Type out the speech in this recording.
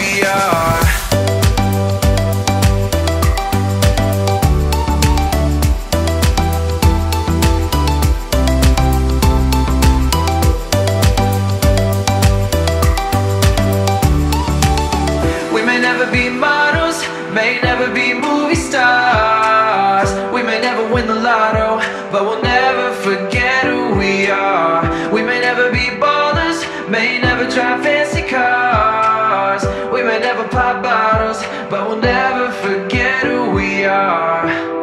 we are. We may never be models, may never be movie stars. We may never win the lotto, but we'll never forget who we are. We may never be ballers, may never drive fancy cars. We may never pop bottles But we'll never forget who we are